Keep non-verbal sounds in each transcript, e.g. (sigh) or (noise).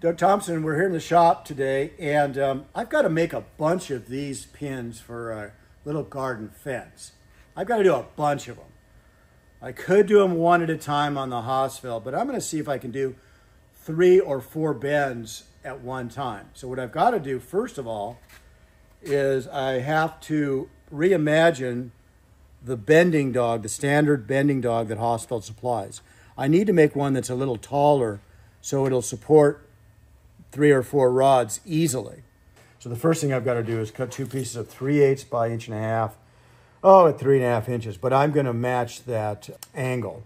Doug Thompson, we're here in the shop today, and um, I've got to make a bunch of these pins for a little garden fence. I've got to do a bunch of them. I could do them one at a time on the Hossfeld, but I'm going to see if I can do three or four bends at one time. So what I've got to do, first of all, is I have to reimagine the bending dog, the standard bending dog that Hossfeld supplies. I need to make one that's a little taller so it'll support three or four rods easily. So the first thing I've got to do is cut two pieces of 3 eighths by inch and a half. Oh, at three and a half inches, but I'm going to match that angle.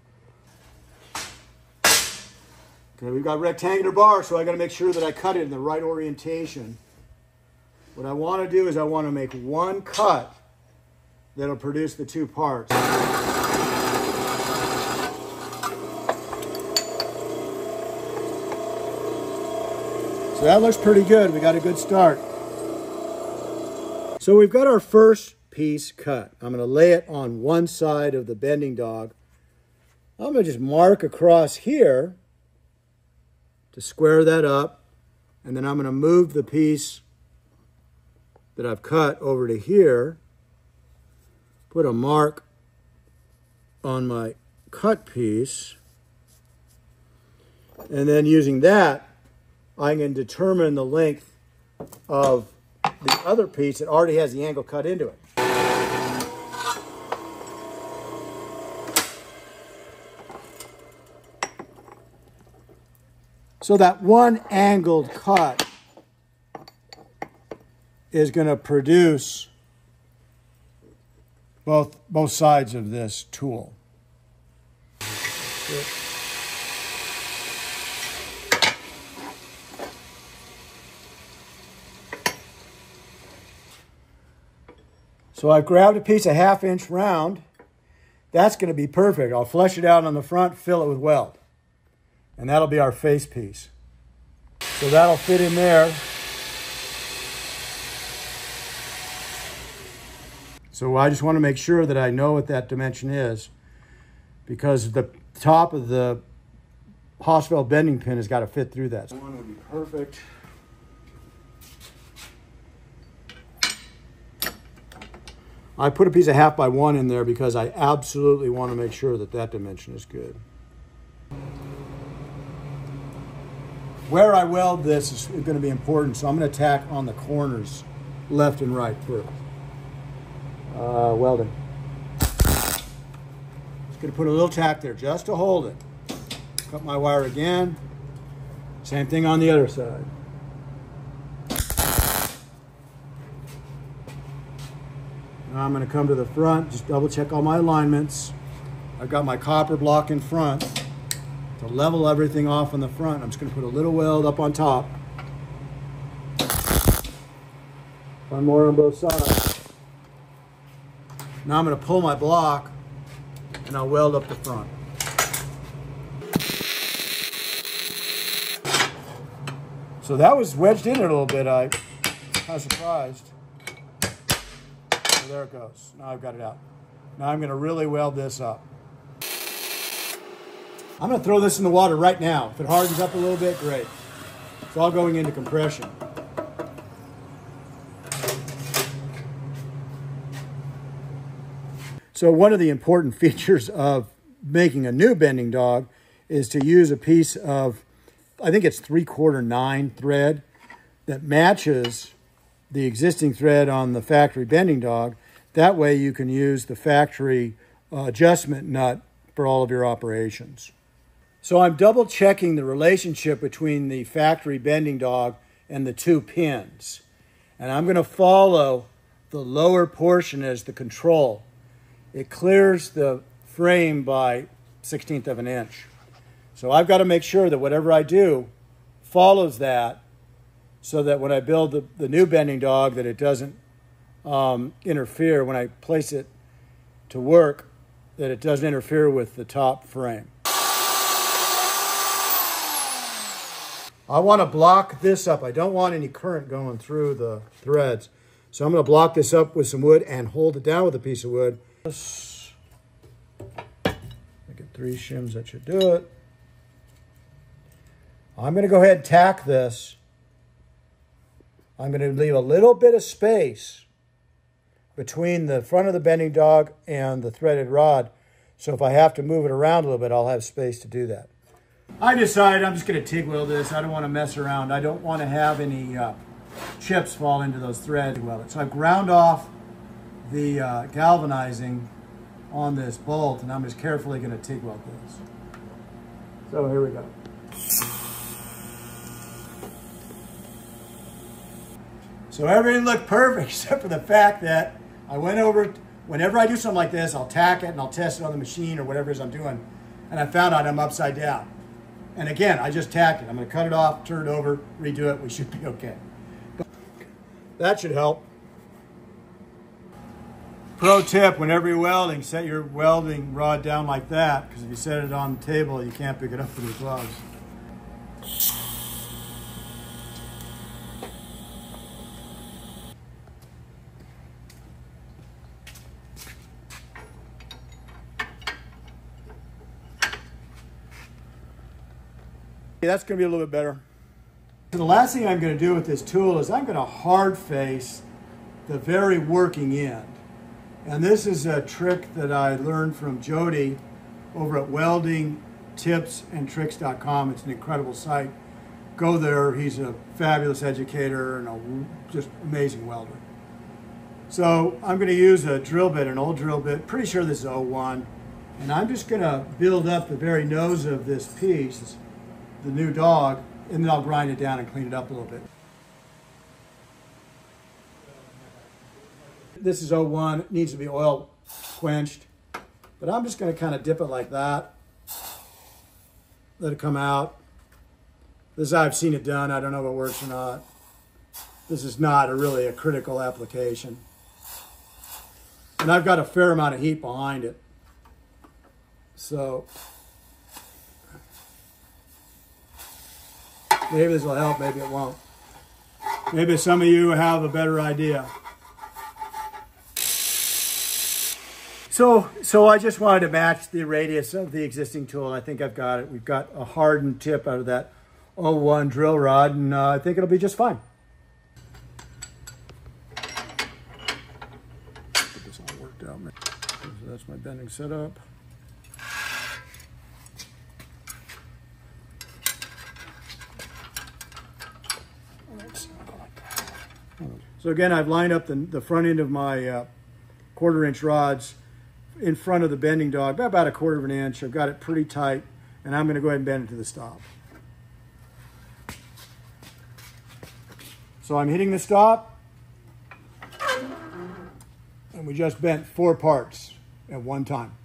Okay, we've got rectangular bar, so I got to make sure that I cut it in the right orientation. What I want to do is I want to make one cut that'll produce the two parts. So that looks pretty good. We got a good start. So we've got our first piece cut. I'm going to lay it on one side of the bending dog. I'm going to just mark across here to square that up. And then I'm going to move the piece that I've cut over to here. Put a mark on my cut piece. And then using that, I can determine the length of the other piece that already has the angle cut into it. So that one angled cut is going to produce both, both sides of this tool. So I've grabbed a piece of half inch round. That's going to be perfect. I'll flush it out on the front, fill it with weld. And that'll be our face piece. So that'll fit in there. So I just want to make sure that I know what that dimension is because the top of the Hossfeld bending pin has got to fit through that. One would be perfect. I put a piece of half by one in there because I absolutely want to make sure that that dimension is good. Where I weld this is going to be important, so I'm going to tack on the corners left and right first. Uh, welding. Just going to put a little tack there just to hold it. Cut my wire again. Same thing on the other side. Now I'm going to come to the front, just double check all my alignments. I've got my copper block in front to level everything off in the front. I'm just going to put a little weld up on top. One more on both sides. Now I'm going to pull my block and I'll weld up the front. So that was wedged in a little bit. I, I was surprised. So there it goes. Now I've got it out. Now I'm going to really weld this up. I'm going to throw this in the water right now. If it hardens up a little bit, great. It's all going into compression. So one of the important (laughs) features of making a new bending dog is to use a piece of, I think it's three quarter nine thread that matches the existing thread on the factory bending dog. That way you can use the factory uh, adjustment nut for all of your operations. So I'm double checking the relationship between the factory bending dog and the two pins. And I'm going to follow the lower portion as the control. It clears the frame by 16th of an inch. So I've got to make sure that whatever I do follows that so that when I build the, the new bending dog that it doesn't um, interfere when I place it to work, that it doesn't interfere with the top frame. I want to block this up. I don't want any current going through the threads. So I'm going to block this up with some wood and hold it down with a piece of wood. Make it three shims, that should do it. I'm going to go ahead and tack this. I'm going to leave a little bit of space between the front of the bending dog and the threaded rod. So if I have to move it around a little bit, I'll have space to do that. I decided I'm just going to TIG weld this. I don't want to mess around. I don't want to have any uh, chips fall into those threads. Weld So I've ground off the uh, galvanizing on this bolt, and I'm just carefully going to TIG weld this. So here we go. So everything looked perfect (laughs) except for the fact that I went over, whenever I do something like this, I'll tack it and I'll test it on the machine or whatever it is I'm doing. And I found out I'm upside down. And again, I just tacked it. I'm going to cut it off, turn it over, redo it. We should be okay. But that should help. Pro tip, whenever you're welding, set your welding rod down like that, because if you set it on the table, you can't pick it up with your gloves. That's going to be a little bit better. The last thing I'm going to do with this tool is I'm going to hard face the very working end. And this is a trick that I learned from Jody over at weldingtipsandtricks.com. It's an incredible site. Go there. He's a fabulous educator and a just amazing welder. So I'm going to use a drill bit, an old drill bit. Pretty sure this is O1. And I'm just going to build up the very nose of this piece, the new dog, and then I'll grind it down and clean it up a little bit. this is O1. It needs to be oil quenched. But I'm just going to kind of dip it like that. Let it come out. This I've seen it done. I don't know if it works or not. This is not a really a critical application. And I've got a fair amount of heat behind it. So maybe this will help, maybe it won't. Maybe some of you have a better idea. So, so I just wanted to match the radius of the existing tool. I think I've got it. We've got a hardened tip out of that O1 drill rod, and uh, I think it'll be just fine. Get this all worked out. So that's my bending setup. So again, I've lined up the, the front end of my uh, quarter inch rods in front of the bending dog by about a quarter of an inch. I've got it pretty tight, and I'm going to go ahead and bend it to the stop. So I'm hitting the stop, and we just bent four parts at one time.